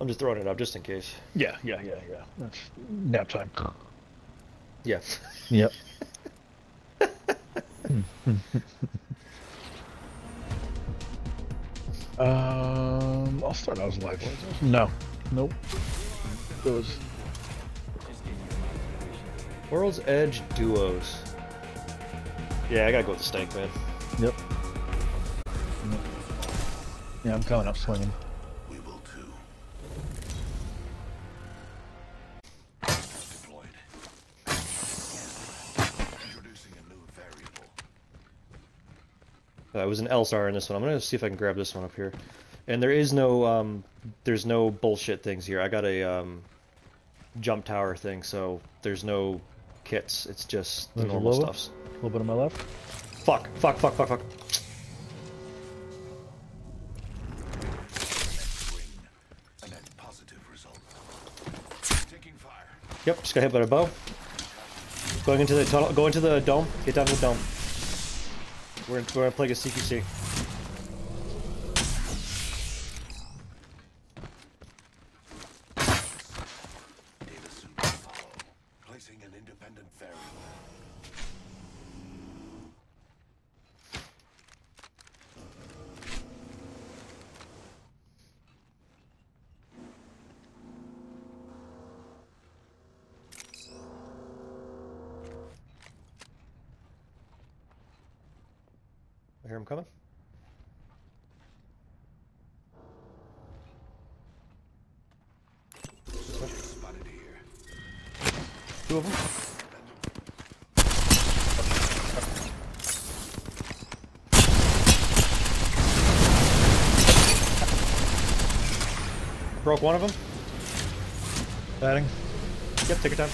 I'm just throwing it up just in case. Yeah, yeah, yeah, yeah. That's nap time. Yeah. Yep. um, I'll start out as live. No, nope. It was World's Edge duos. Yeah, I gotta go with the Stank Man. Yep. Yep. Yeah, I'm coming up swinging. It was an L-Star in this one. I'm gonna see if I can grab this one up here. And there is no, um, there's no bullshit things here. I got a um, jump tower thing, so there's no kits. It's just the There's normal stuffs. A little bit on my left. Fuck! Fuck! Fuck! Fuck! Fuck! Ring. A net positive result. Taking fire. Yep, just got hit by a bow. Going into the tunnel. Go into the dome. Get down to the dome. We're, we're gonna play a CQC. I hear him coming. Spotted here. Two of them. Broke one of them. Batting. Yep, take your time.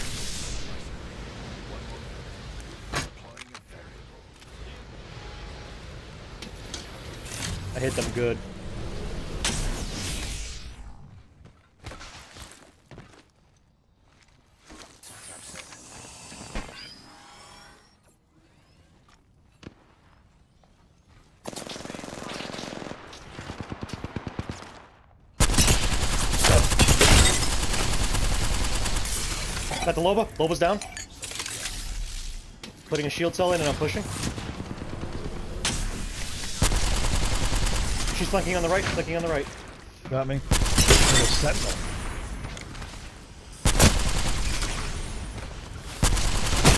Deploying a variable. I hit them good. Got the Loba. Loba's down. Putting a shield cell in and I'm pushing. Flanking on the right, flanking on the right. Got me. A sentinel.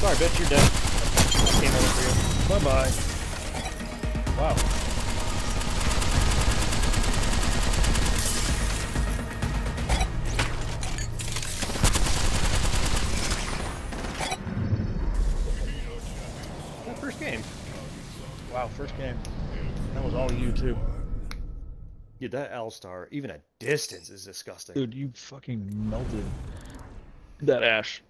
Sorry, bitch, you're dead. I came over for you. Bye bye. Wow. That first game. Wow, first game. That was all you too. Dude, that L-Star, even at distance, is disgusting. Dude, you fucking melted that ash.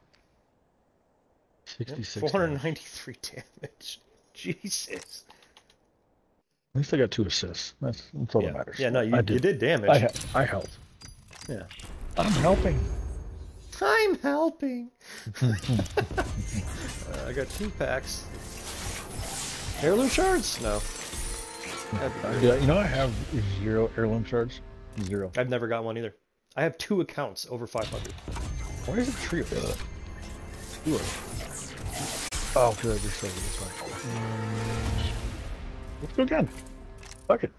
Yep, 66. 493 damage. Jesus. At least I got two assists. That's, that's all Yeah, that matters. yeah no, you, I you did. did damage. I, I helped. yeah. I'm helping. I'm helping. uh, I got two packs. Heirloom shards? No. That'd be great. Yeah, you know I have zero heirloom shards. Zero. I've never got one either. I have two accounts over 500. Why is it tree up there? Ooh. Oh, because I just saved it. That's fine. Mm, Let's go again. Fuck it.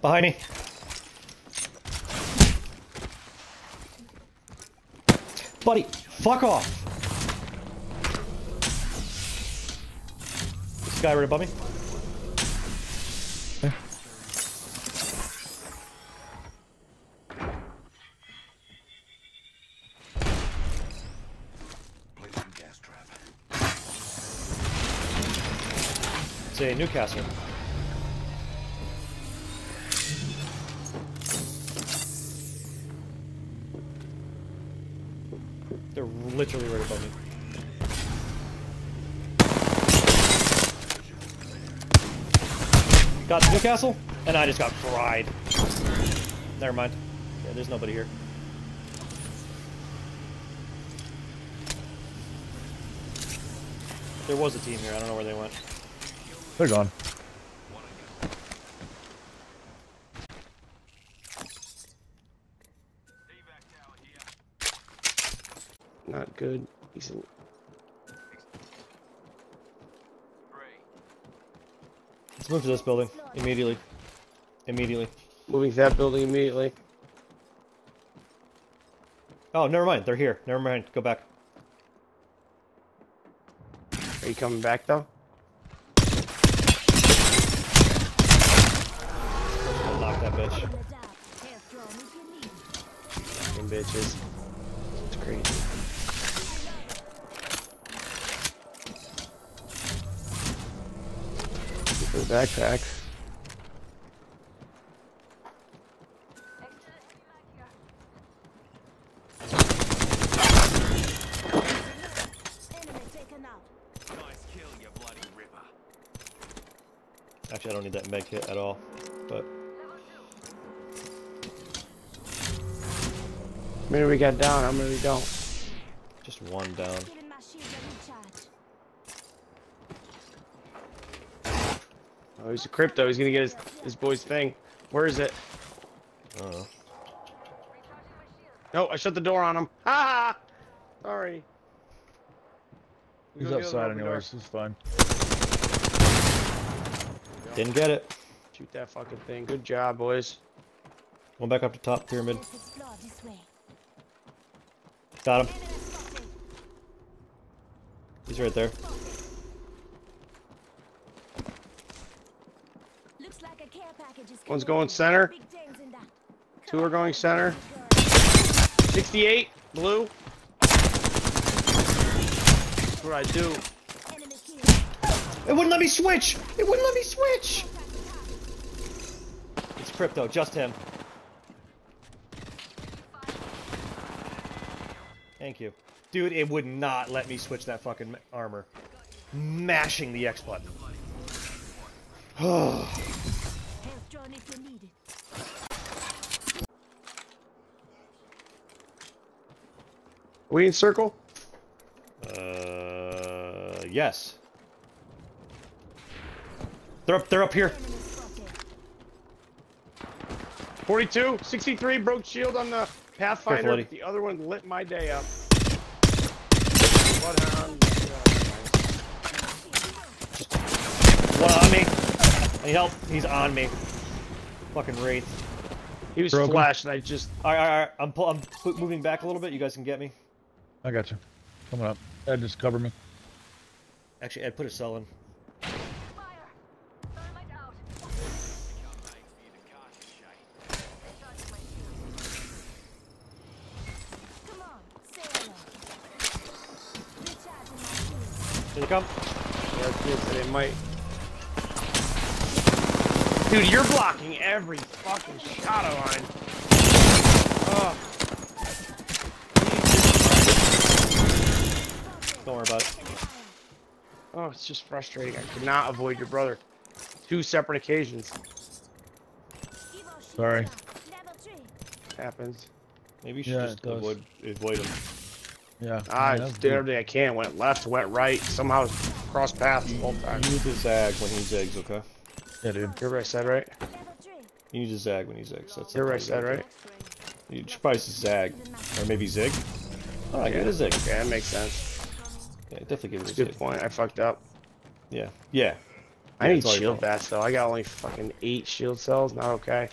Behind me. Buddy, fuck off. Guy right above me. Gas trap. Say Newcastle. They're literally right above me. got the Newcastle, and I just got fried. Never mind. Yeah, there's nobody here. There was a team here. I don't know where they went. They're gone. Not good. He's. Let's move to this building immediately. Immediately. Moving to that building immediately. Oh, never mind. They're here. Never mind. Go back. Are you coming back though? Knock that bitch. Fucking bitches. For the backpack. Nice kill, you bloody ripper. Actually, I don't need that med kit at all. But Maybe we got down? How many we don't? just one down. Oh, he's a crypto. He's gonna get his, his boy's thing. Where is it? I don't. No, I shut the door on him. Ha! Sorry. He's Go the other outside open door. anyways. It's fine. Didn't get it. Shoot that fucking thing. Good job, boys. Going back up to top pyramid. Got him. He's right there. One's going center. Two are going center. 68, blue. That's what I do. It wouldn't let me switch! It wouldn't let me switch! It's crypto, just him. Thank you. Dude, it would not let me switch that fucking armor. Mashing the X button. We in circle? Uh, yes. They're up, they're up here. 42, 63, broke shield on the Pathfinder. Eddie. the other one lit my day up. Bloodhound. One on me. I need help. He's on me. Fucking Wraith. He was Broken. flashed, and I just. Alright, alright, alright. I'm, I'm moving back a little bit. You guys can get me. I got you. Coming up. Ed, just cover me. Actually, Ed, put a cell in. Here they come. Yeah, kids, they might. Dude, you're blocking every fucking shot of mine. About it. oh, it's just frustrating. I could not avoid your brother. Two separate occasions. Sorry. Happens. Maybe you should Yeah, just avoid avoid him. Yeah. Ah, I yeah, just did everything I can. Went left, went right. Somehow crossed paths the whole time. You need to zag when he zags, okay? Yeah, dude. You're what I said, right? You need to zag when he zags. That's You're what I said, right? gotta. You should probably zag. Or maybe zig. Oh, I get a zig. Okay, that makes sense. Yeah, definitely give it a That's a good zig. point. I fucked up. Yeah. Yeah. I Yeah, need it's shield fault. bats though. I got only fucking eight shield cells. Not okay.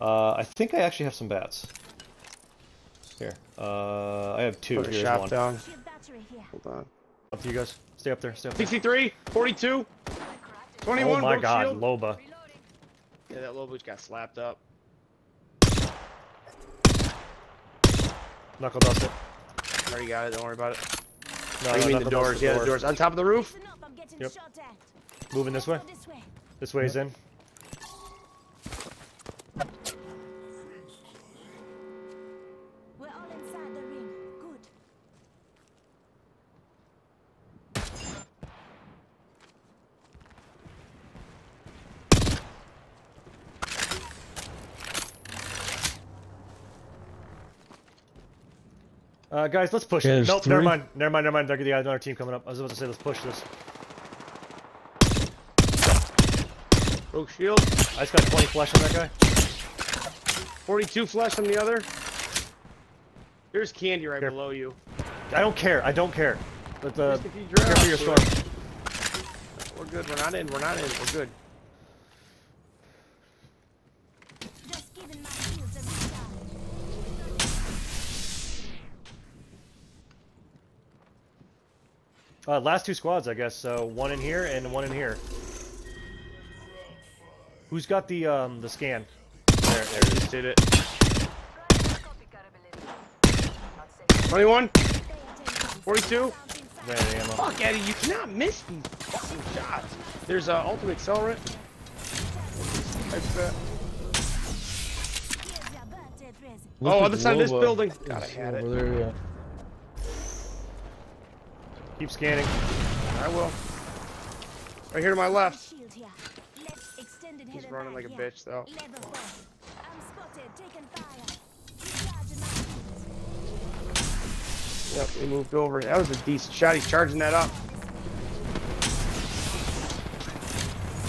Uh, I think I actually have some bats. Here. Uh, I have two. Put a Here's shot one. down. Hold on. Up to you guys. Stay up there. Stay up there. 63, 42, 21. Oh my god, shield. Loba. Yeah, that Loba got slapped up. Knuckle dust it. Already got it. Don't worry about it. No, Oh, you mean knuckle the dust doors? Yeah, the doors on top of the roof. Yep. Moving this way. This way is in. Uh, guys, let's push Okay, it. there's Nope, never mind. Never mind, never mind. They're the other team coming up. I was about to say, let's push this. Broke shield. I just got 20 flesh on that guy. 42 flesh on the other. There's candy right Here. below you. I don't care. I don't care. But the Just if you drop careful your to storm. We're good. We're not in. We're not in. We're good. Just giving my shields a recharge. Uh, last two squads, I guess. So one in here and one in here. Who's got the um the scan? There, there it is. Just did it. 21, Pay 42. Sounds There, inside. the ammo. Fuck, Eddie, you cannot miss these fucking shots. There's uh, ultimate accelerant. Type that. Here's your birthday present. Look Oh, at other side of this building. is God, I had it. Over there, yeah. Keep scanning. I will. Right here to my left. Shield here. Left extended He's running like a bitch, though. Level one. I'm spotted. Taking fire. Recharging my shields. Yep, we moved over. That was a decent shot. He's charging that up.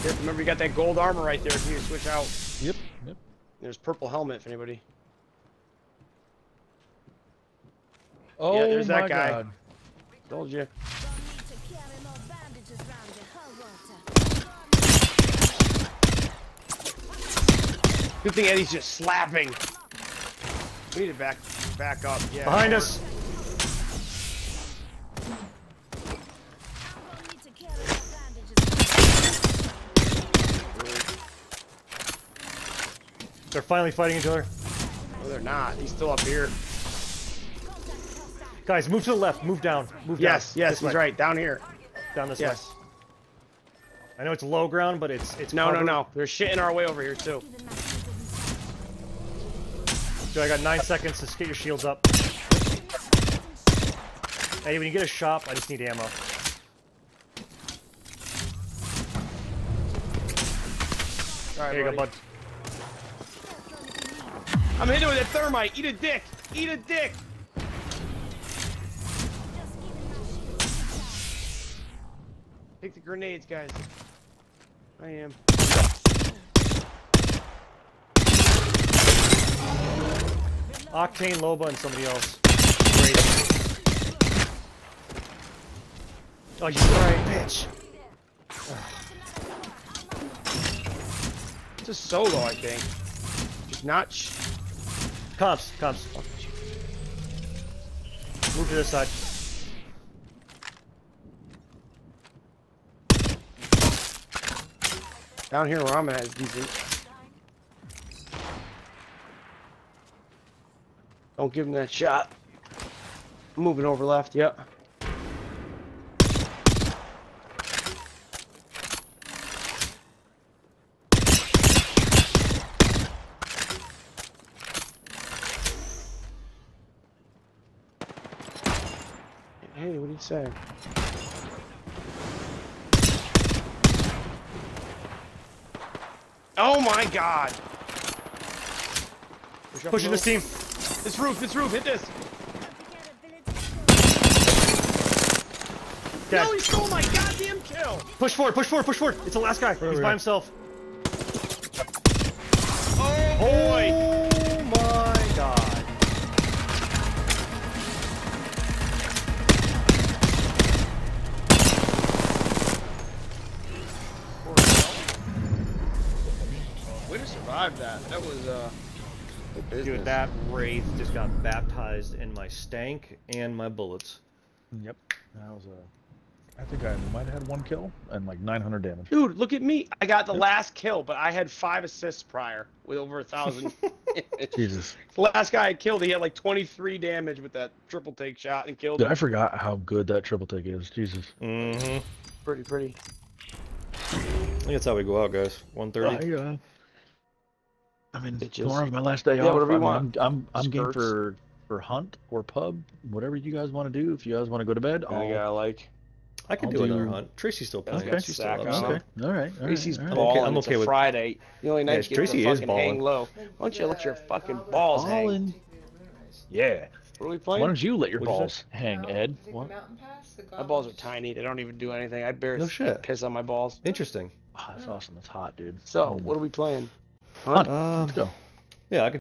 Here, remember, you got that gold armor right there. If you switch out, Yep, yep. there's purple helmet if anybody. Oh there's that my guy. god. Told you. Don't need to carry more bandages round you, huh, Walter? Good thing Eddie's just slapping. We need to back back up. Yeah. Behind us. Don't need to carry more bandages. They're finally fighting each other. No, they're not. He's still up here. Guys, move to the left. Move down. Move Yes, down. yes, This he's way. right. Down here. Down this Yes. way. I know it's low ground, but it's it's No, no, covered. no. There's shit in our way over here too. Giving my shields a recharge. So I got nine seconds to get your shields up. Hey, when you get a shop, I just need ammo. All right, There you go, bud. I'm hitting with a thermite. Eat a dick. Eat a dick. Take the grenades, guys. I am. Octane, Loba, and somebody else. Great. Oh, you're right, bitch. It's a solo, I think. Just not. Sh- Comps, comps. Move to this side. Down here where I'm at is decent. Don't give him that shot. Moving over left. Yep. Hey, what do you say? Oh my god! Push Pushing this team. This roof, this roof, hit this! Dead. No, he stole my goddamn kill! Push forward, push forward, push forward. It's the last guy. He's by go. himself. That. That was, uh... business. Dude, that wraith just got baptized in my stank and my bullets. Yep. That was a. I think I might have had one kill and like 900 damage. Dude, look at me. I got the last kill, but I had five assists prior with over a thousand. Jesus. the last guy I killed, he had like 23 damage with that triple take shot and killed Dude, him. I forgot how good that triple take is. Jesus. Mm-hmm. Pretty, pretty. I think that's how we go out, guys. 130. I, uh, I mean, Bitches. tomorrow's my last day Yeah, off. whatever you I mean, want. I'm, I'm, I'm game for for hunt or pub, whatever you guys want to do. If you guys want to go to bed, I I'll, got like. I can I'll do another hunt. Tracy's still playing. okay. She's still up, on. so- Okay. All right. All right. Tracy's all right. balling. I'm okay a with- Friday. The only night Yes, you get Tracy to is fucking balling. hang low. Why don't you let your fucking balls hang? Ballin'. Yeah. What are we playing? Why don't you let your What'd balls hang, Ed? What? Mountain Pass, the My balls are tiny. They don't even do anything. I barely No shit. piss on my balls. Interesting. Oh, that's awesome. That's hot, dude. So, oh. what are we playing? Hunt. Um, Let's go. yeah, I can